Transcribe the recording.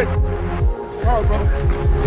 Hey. All right, bro.